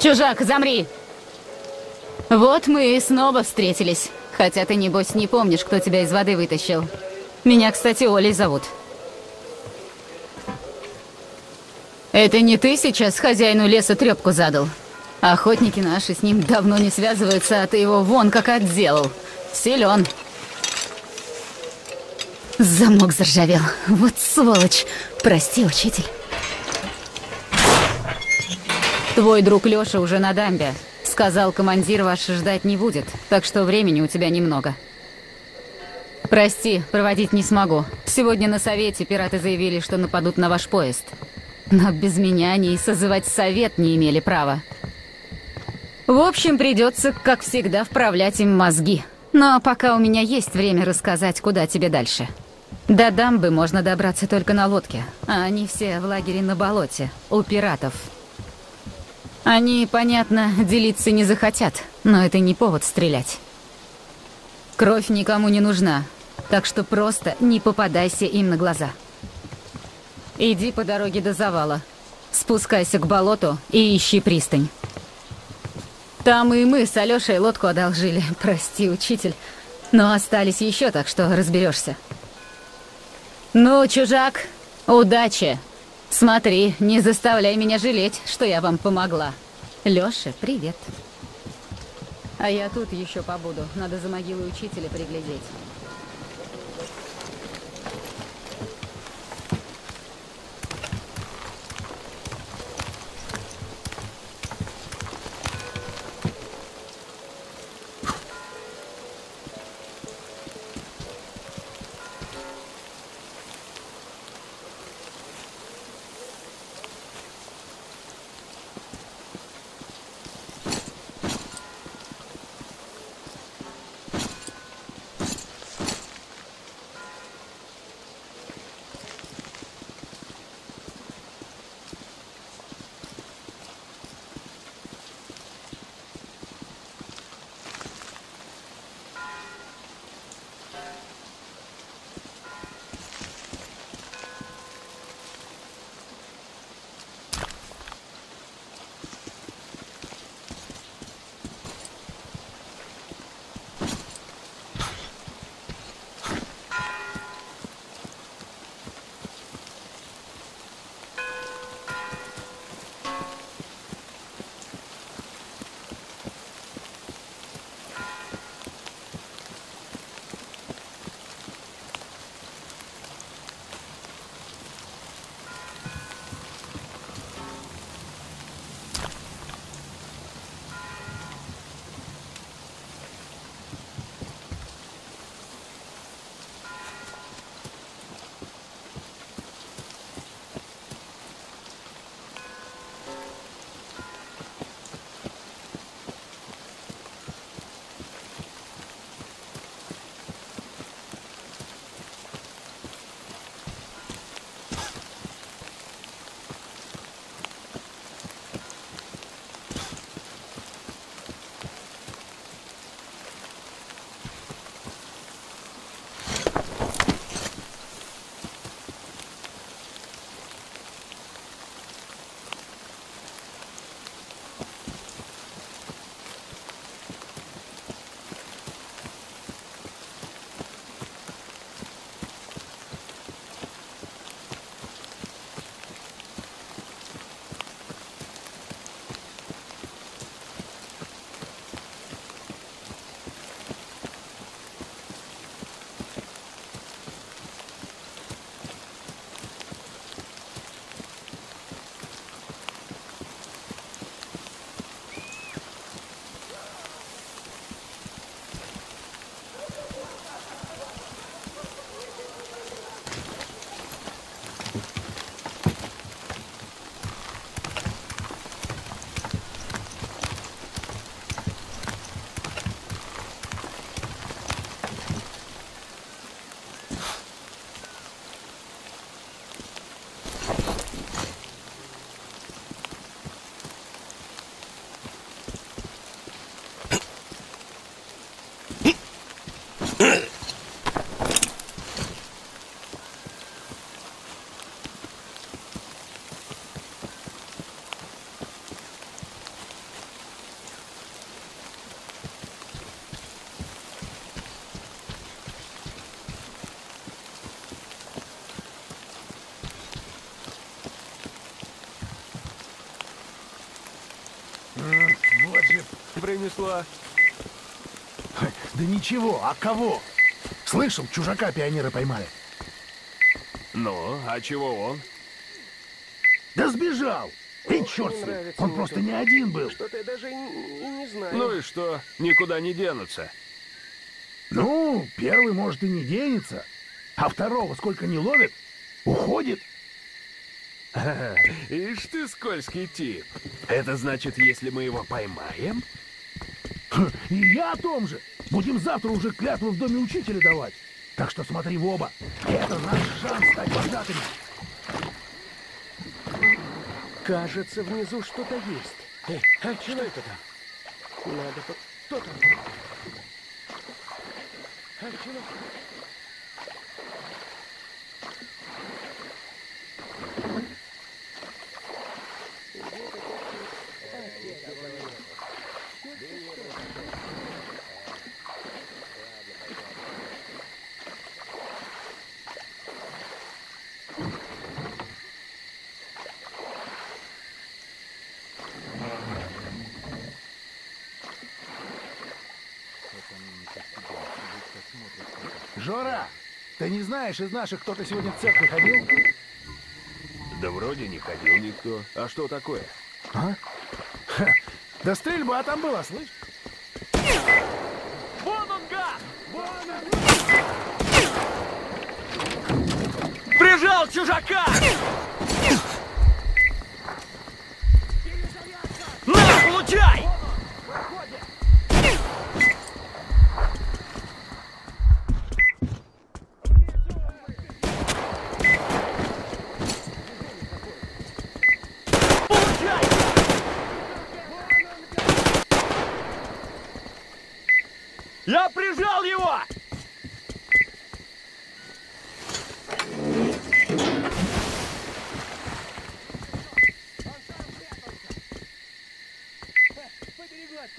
Чужак, замри! Вот мы и снова встретились. Хотя ты, небось, не помнишь, кто тебя из воды вытащил. Меня, кстати, Олей зовут. Это не ты сейчас хозяину леса трепку задал? Охотники наши с ним давно не связываются, а ты его вон как отделал. Силен. Замок заржавел. Вот сволочь. Прости, учитель. Твой друг Лёша уже на дамбе. Сказал, командир ваш ждать не будет, так что времени у тебя немного. Прости, проводить не смогу. Сегодня на совете пираты заявили, что нападут на ваш поезд. Но без меня они и созывать совет не имели права. В общем, придется, как всегда, вправлять им мозги. Но пока у меня есть время рассказать, куда тебе дальше. До дамбы можно добраться только на лодке, а они все в лагере на болоте, у пиратов. Они, понятно, делиться не захотят, но это не повод стрелять. Кровь никому не нужна, так что просто не попадайся им на глаза. Иди по дороге до завала, спускайся к болоту и ищи пристань. Там и мы с Алёшей лодку одолжили, прости, учитель. Но остались еще, так что разберешься. Ну, чужак, удачи! Смотри, не заставляй меня жалеть, что я вам помогла. Лёша, привет. А я тут еще побуду. Надо за могилой учителя приглядеть. Принесла? Да ничего, а кого? Слышал, чужака пионеры поймали. Ну, а чего он? Да сбежал! Эй, черт с ним, он просто не один был. Что-то я даже и и не знаю. Ну и что? Никуда не денутся. Ну, первый, может, и не денется, а второго сколько не ловит, уходит. Ишь ты скользкий тип. Это значит, если мы его поймаем? И я о том же. Будем завтра уже клятвы в доме учителя давать. Так что смотри в оба. Это наш шанс стать богатыми. Кажется, внизу что-то есть. Эй, а что это там? Надо. Кто там? А, чё? Жора, ты не знаешь, из наших кто-то сегодня в церковь ходил? Да вроде не ходил никто. А что такое? А? Ха, Да стрельба там была, слышь? Вон он, гад! Прижал чужака! На! Получай! Я прижал его!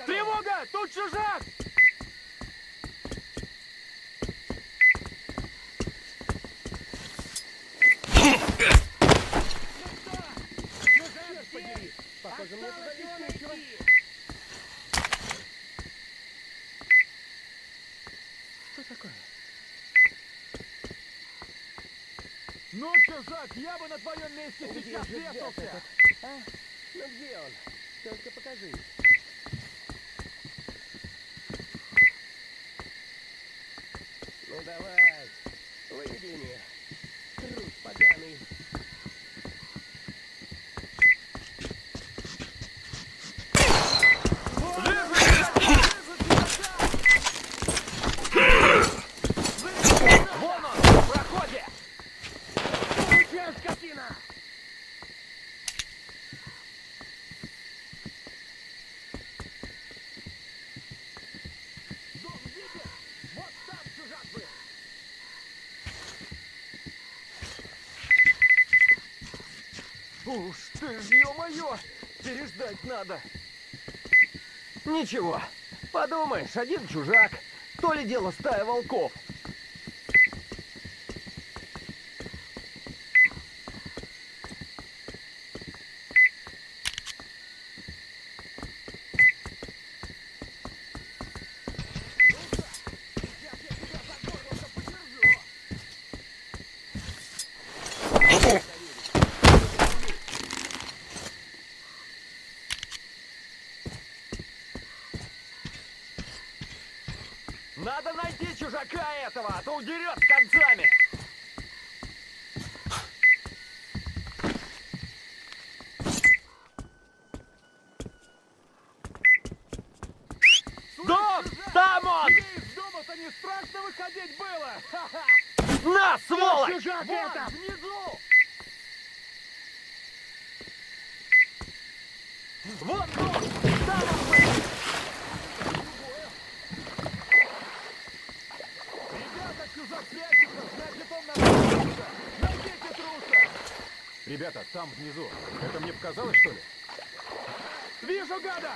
Тревога! Тут чужак! Ну, чужак, я бы на твоем месте сейчас вешался. Ну где он? Только покажи. Ну давай, выведи мне. Труд поганый. Вон он, в проходе! Получай, скотина! Уж ты ё-моё! Переждать надо. Ничего, подумаешь, один чужак. То ли дело стая волков. Надо найти чужака этого, а то удерет с концами. Дом! Там он! Из дома-то не страшно выходить было! На, сволочь! Чужак Вон, это! внизу! Вот дом! Там он! Ребята, чужак прячется, значит он нас Найдите труса! Ребята, там внизу. Это мне показалось, что ли? Вижу гада!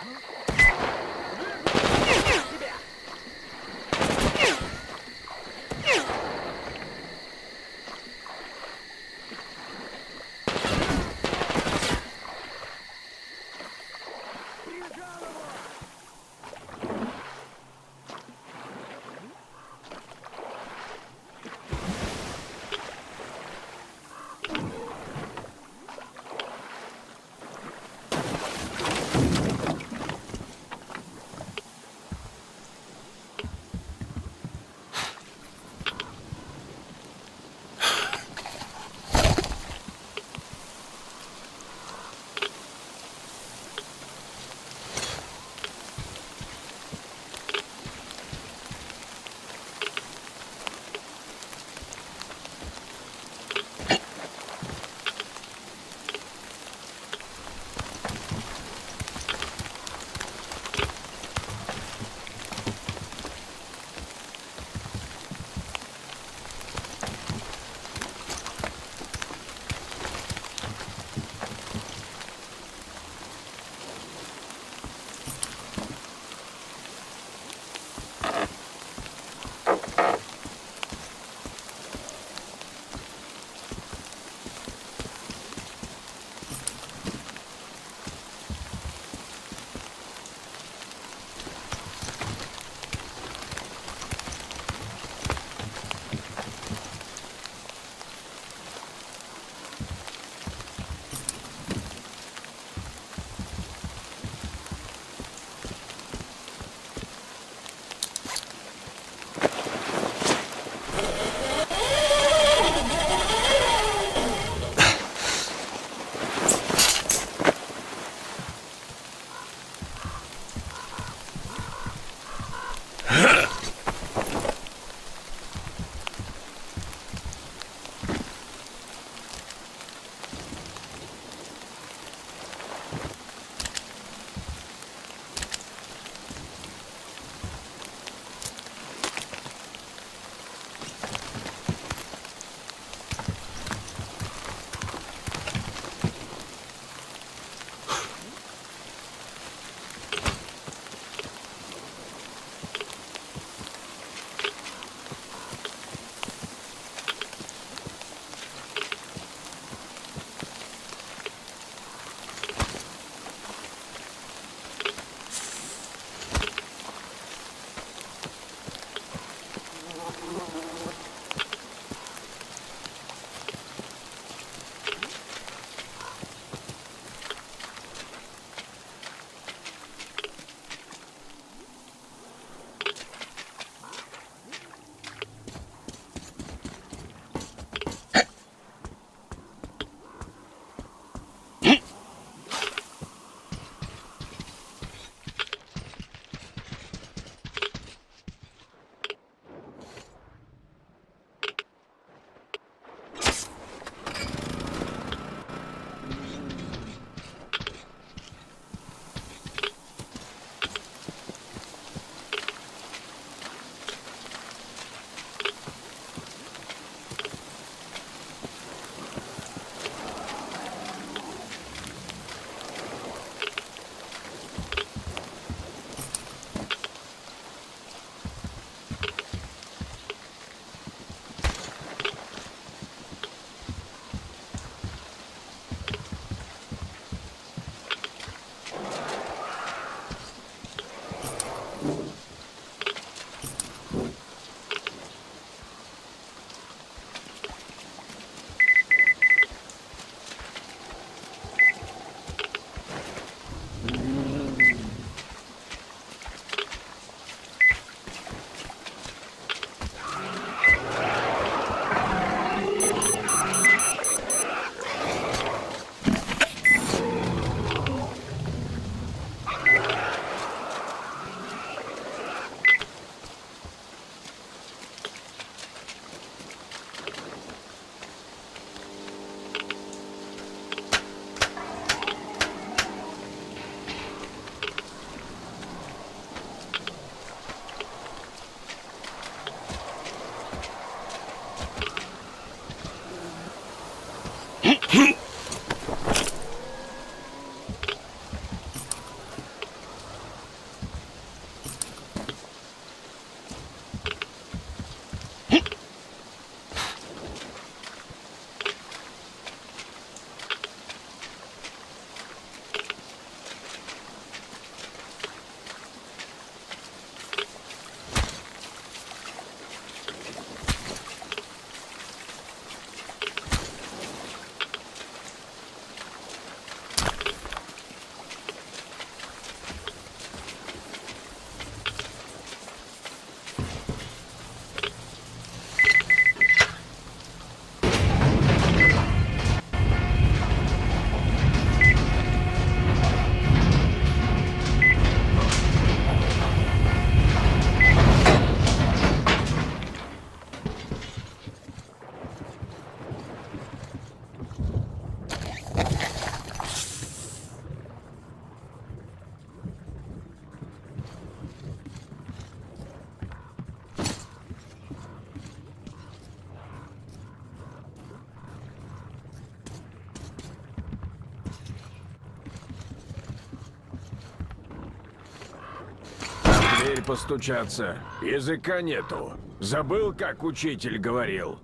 Постучаться. Языка нету. Забыл, как учитель говорил.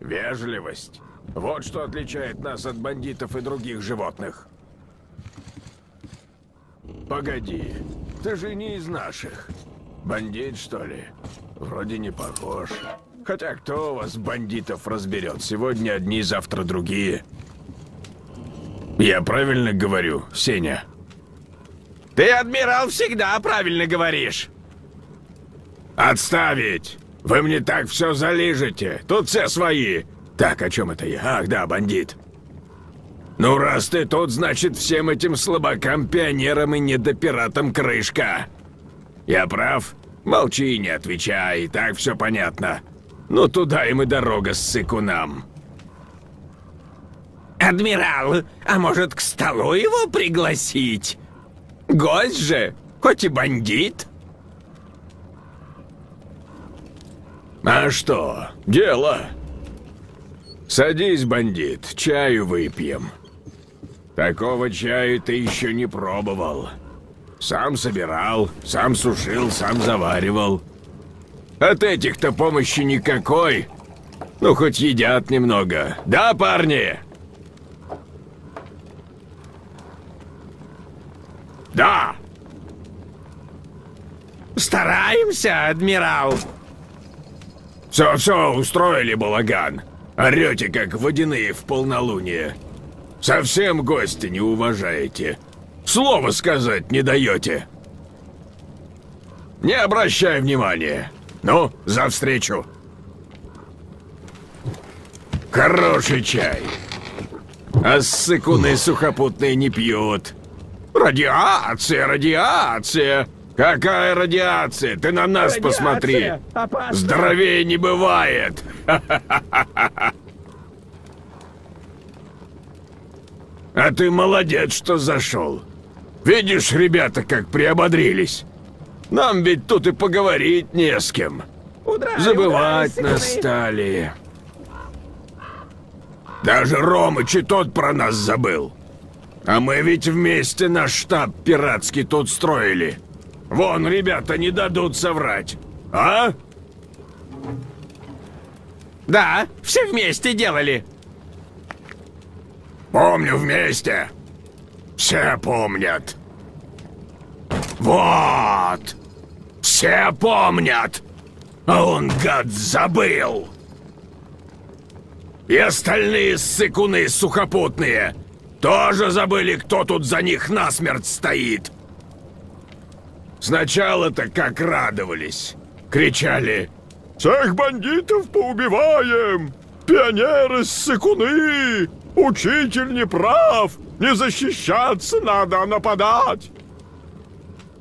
Вежливость. Вот что отличает нас от бандитов и других животных. Погоди, ты же не из наших. Бандит, что ли? Вроде не похож. Хотя кто у вас бандитов разберет? Сегодня одни, завтра другие. Я правильно говорю, Сеня? Ты, адмирал, всегда правильно говоришь. Отставить! Вы мне так все залижете. Тут все свои. Так, о чем это я? Ах, да, бандит. Ну, раз ты тут, значит, всем этим слабакам, пионерам и недопиратам крышка. Я прав? Молчи, не отвечай, так все понятно. Ну туда им и дорога с сыкунам. Адмирал, а может к столу его пригласить? Гость же, хоть и бандит. А что, дело? Садись, бандит, чаю выпьем. Такого чаю ты еще не пробовал. Сам собирал, сам сушил, сам заваривал. От этих-то помощи никакой. Ну, хоть едят немного. Да, парни? Да! Стараемся, адмирал. Все-все, устроили балаган. Орете, как водяные в полнолуние. Совсем гостя не уважаете. Слово сказать не даете. Не обращай внимания. Ну, за встречу. Хороший чай. А ссыкуны сухопутные не пьют. Радиация, радиация. Какая радиация? Ты на нас посмотри. Здоровее не бывает. А ты молодец, что зашел. Видишь, ребята, как приободрились. Нам ведь тут и поговорить не с кем. Забывать нас стали. Даже Ромыч и тот про нас забыл. А мы ведь вместе наш штаб пиратский тут строили. Вон, ребята не дадут соврать. А? Да, все вместе делали. Помню вместе. Все помнят. Вот. Все помнят. А он, гад, забыл. И остальные ссыкуны сухопутные тоже забыли, кто тут за них насмерть стоит. Сначала-то как радовались. Кричали «Всех бандитов поубиваем! Пионеры ссыкуны! Учитель не прав! Не защищаться надо, а нападать!»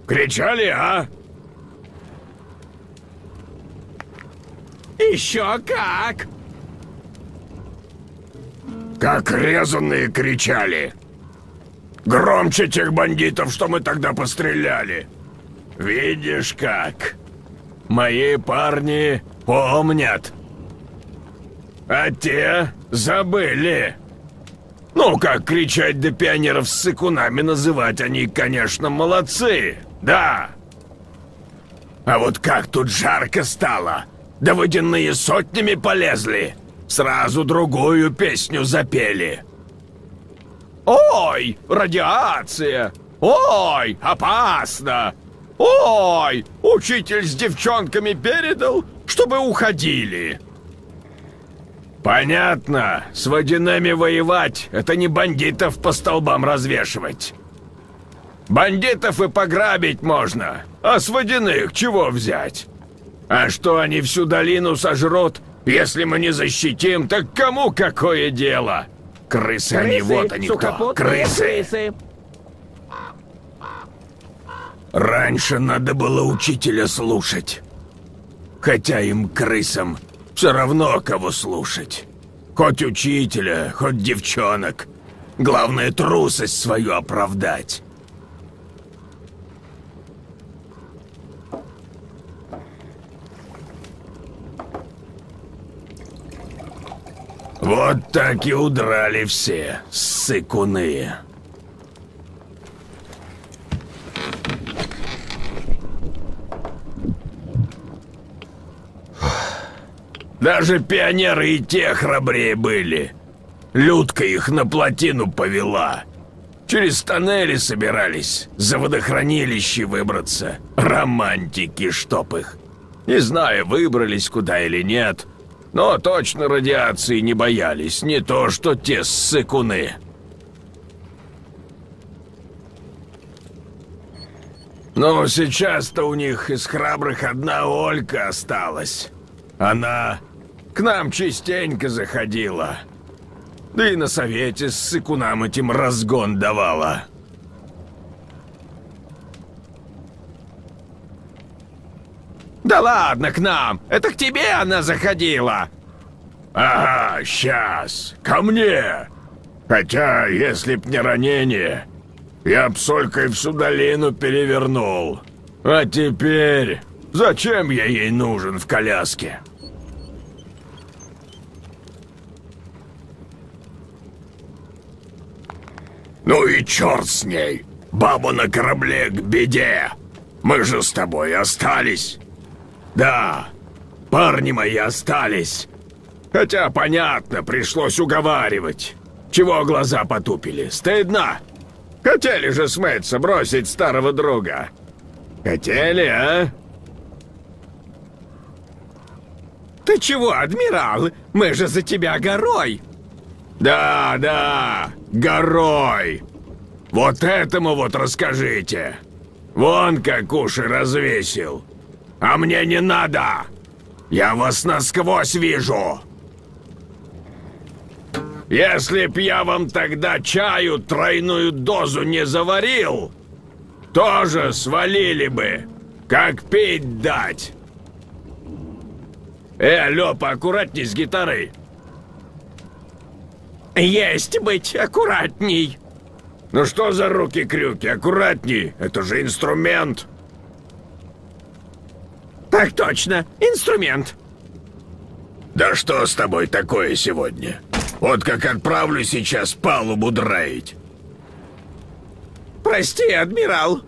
Кричали, а? Еще как! Как резанные кричали. Громче тех бандитов, что мы тогда постреляли. Видишь как? Мои парни помнят. А те забыли. Ну, как кричать до пионеров с сыкунами называть, они, конечно, молодцы, да. А вот как тут жарко стало, да водяные сотнями полезли, сразу другую песню запели. Ой, радиация! Ой, опасно! Ой, учитель с девчонками передал, чтобы уходили. Понятно, с водяными воевать — это не бандитов по столбам развешивать. Бандитов и пограбить можно, а с водяных чего взять? А что они всю долину сожрут, если мы не защитим, так кому какое дело? Крысы, они, вот они кто, крысы. Раньше надо было учителя слушать. Хотя им, крысам, все равно кого слушать. Хоть учителя, хоть девчонок. Главное, трусость свою оправдать. Вот так и удрали все, ссыкуны. Даже пионеры и те храбрее были. Людка их на плотину повела. Через тоннели собирались, за водохранилище выбраться. Романтики, чтоб их. Не знаю, выбрались куда или нет, но точно радиации не боялись, не то что те ссыкуны. Ну, сейчас-то у них из храбрых одна Олька осталась. Она к нам частенько заходила. Да и на совете с сыкунам этим разгон давала. Да ладно, к нам! Это к тебе она заходила! Ага, сейчас. Ко мне. Хотя, если б не ранение, я б солькой всю долину перевернул. А теперь... Зачем я ей нужен в коляске? Ну черт с ней. Баба на корабле к беде. Мы же с тобой остались. Да, парни мои остались. Хотя, понятно, пришлось уговаривать. Чего глаза потупили? Стыдно? Хотели же смыться, бросить старого друга. Хотели, а? Ты чего, адмирал? Мы же за тебя горой! Да, да, горой. Вот этому вот расскажите. Вон как уши развесил. А мне не надо. Я вас насквозь вижу. Если б я вам тогда чаю тройную дозу не заварил, тоже свалили бы. Как пить дать? Э, алло, поаккуратней с гитарой. Есть быть аккуратней. Ну что за руки-крюки? Аккуратней, это же инструмент. Так точно, инструмент. Да что с тобой такое сегодня? Вот как отправлю сейчас палубу драить. Прости, адмирал.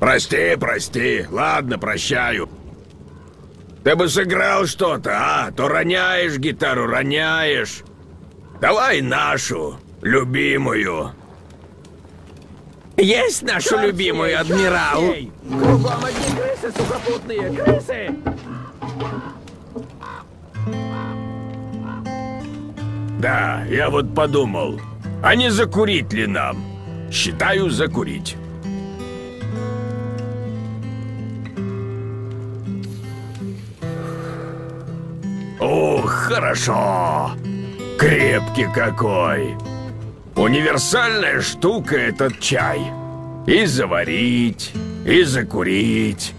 Прости, прости. Ладно, прощаю. Ты бы сыграл что-то, а? То роняешь гитару, роняешь. Давай нашу, любимую. Есть нашу любимую, адмирал. Кругом одни крысы сухопутные, крысы! Да, я вот подумал, а не закурить ли нам? Считаю закурить. Ух, хорошо! Крепкий какой! Универсальная штука этот чай. И заварить, и закурить.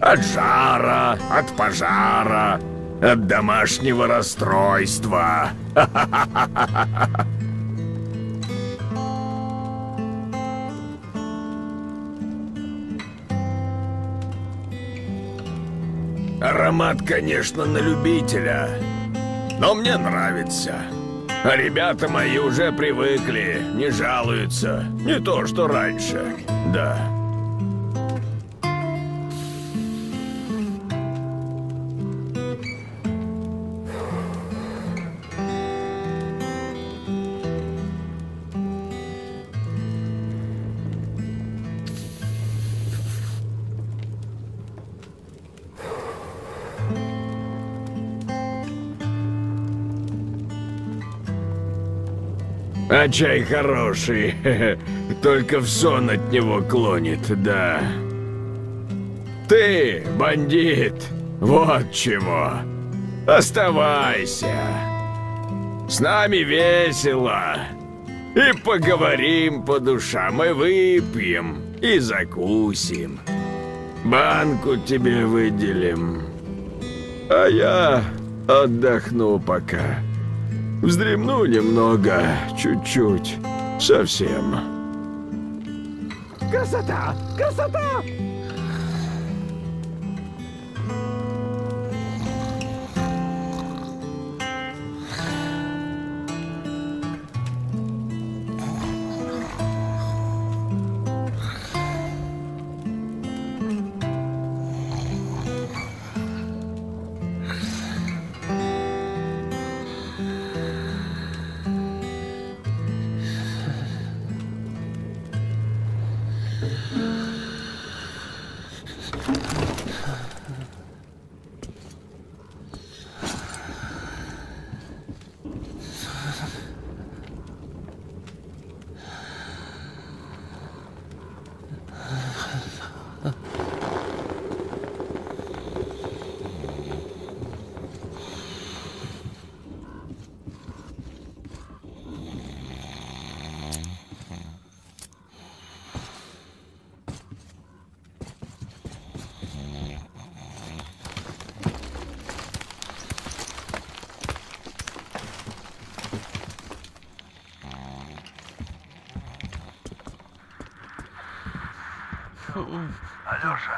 От жара, от пожара, от домашнего расстройства. Аромат, конечно, на любителя, но мне нравится. А ребята мои уже привыкли, не жалуются. Не то, что раньше, да. А чай хороший, только в сон от него клонит, да. Ты, бандит, вот чего. Оставайся. С нами весело. И поговорим по душам, и выпьем, и закусим. Банку тебе выделим. А я отдохну пока. Вздремну немного, чуть-чуть, совсем. Красота! Красота! 嗯俺就是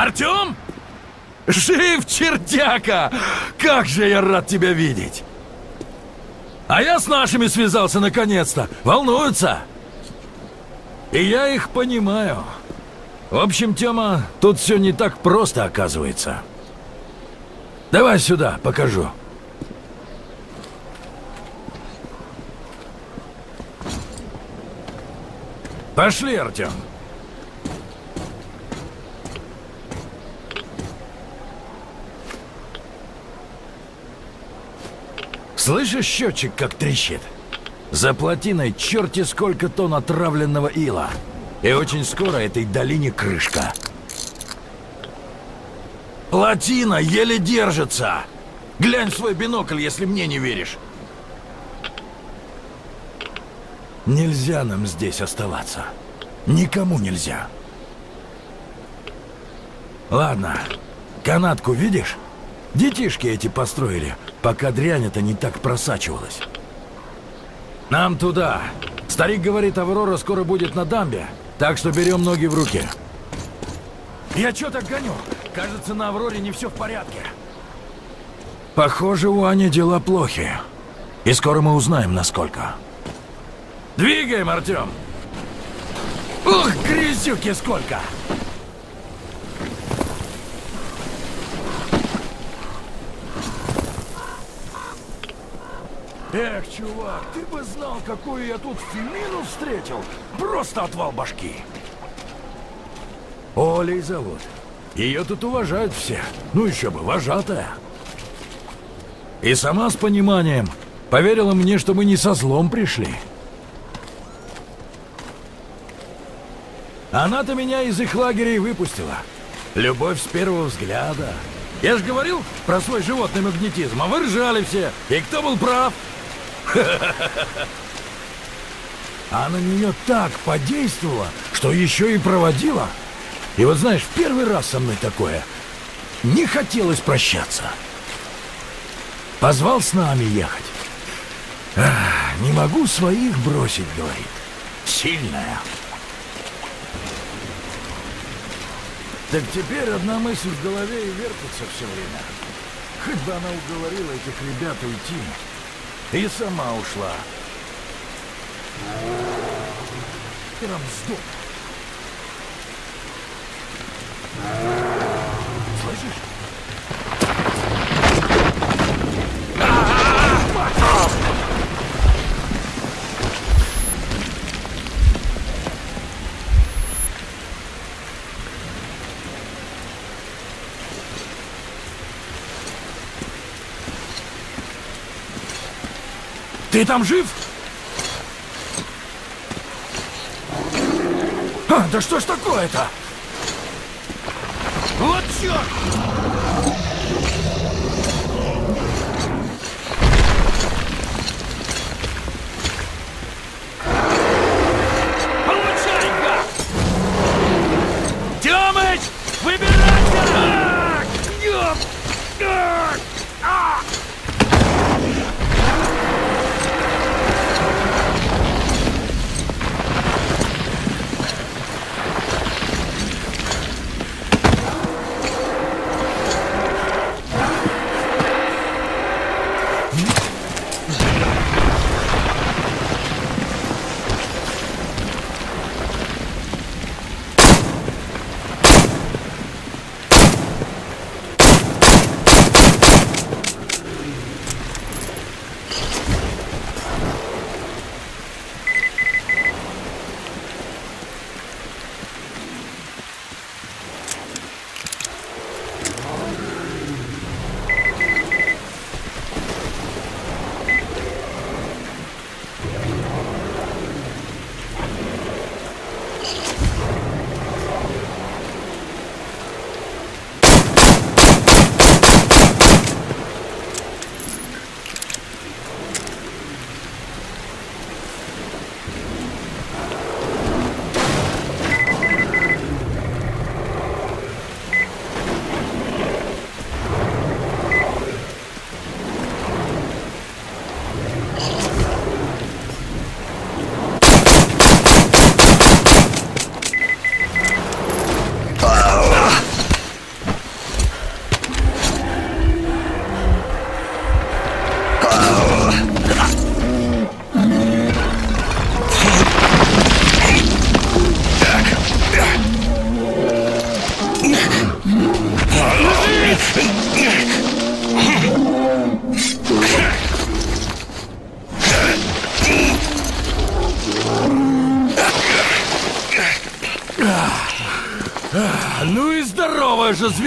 Артем? Жив, чертяка! Как же я рад тебя видеть! А я с нашими связался наконец-то. Волнуются. И я их понимаю. В общем, Тёма, тут все не так просто оказывается. Давай сюда, покажу. Пошли, Артем. Слышишь счетчик, как трещит? За плотиной черти сколько тонн отравленного ила. И очень скоро этой долине крышка. Плотина еле держится. Глянь свой бинокль, если мне не веришь. Нельзя нам здесь оставаться. Никому нельзя. Ладно, канатку видишь? Детишки эти построили, пока дрянь это не так просачивалась. Нам туда. Старик говорит, Аврора скоро будет на дамбе, так что берем ноги в руки. Я что так гоню? Кажется, на Авроре не все в порядке. Похоже, у Ани дела плохи. И скоро мы узнаем, насколько. Двигаем, Артем! Ух, грязюки сколько! Эх, чувак, ты бы знал, какую я тут фемину встретил. Просто отвал башки. Олей зовут. Ее тут уважают все. Ну еще бы, вожатая. И сама с пониманием поверила мне, что мы не со злом пришли. Она-то меня из их лагеря и выпустила. Любовь с первого взгляда. Я же говорил про свой животный магнетизм, а вы ржали все. И кто был прав? А на нее так подействовало, что еще и проводила. И вот знаешь, в первый раз со мной такое. Не хотелось прощаться. Позвал с нами ехать. Ах, не могу своих бросить, говорит. Сильная. Так теперь одна мысль в голове и вертится все время. Хоть бы она уговорила этих ребят уйти. И сама ушла. Прям сдох. Слышишь? Ты там жив? А, да что ж такое-то? Вот черт! Получай, гад! Тёмыч, выбирайся!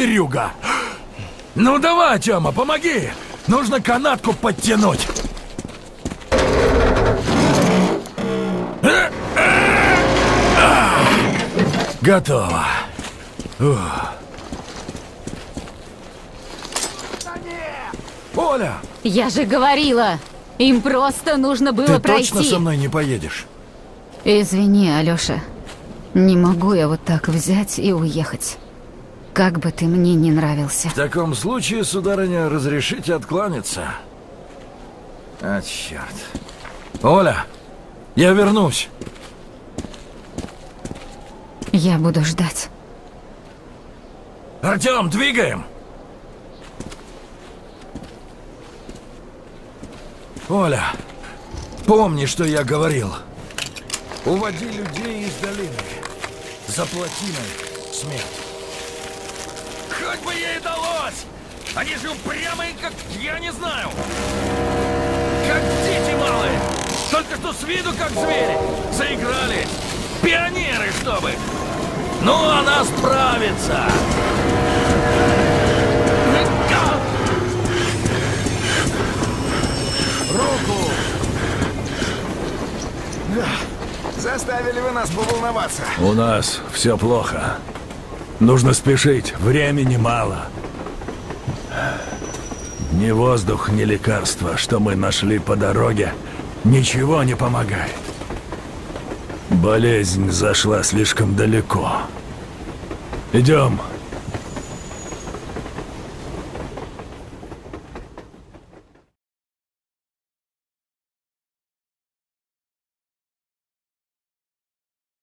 Зверюга! Ну давай, Тёма, помоги! Нужно канатку подтянуть! Готово. Ух. Оля, Я же говорила, им просто нужно было ты пройти. точно со мной не поедешь? Извини, Алёша. Не могу я вот так взять и уехать. Как бы ты мне не нравился. В таком случае, сударыня, разрешите откланяться. А, черт. Оля, я вернусь. Я буду ждать. Артем, двигаем! Оля, помни, что я говорил. Уводи людей из долины. За плотиной смерть. Хоть бы ей удалось! Они же упрямые, как я не знаю! Как дети малые! Только что с виду как звери! Заиграли! Пионеры, чтобы! Ну, она справится! Руку! Заставили вы нас поволноваться. У нас все плохо. Нужно спешить, времени мало. Ни воздух, ни лекарства, что мы нашли по дороге, ничего не помогает. Болезнь зашла слишком далеко. Идем,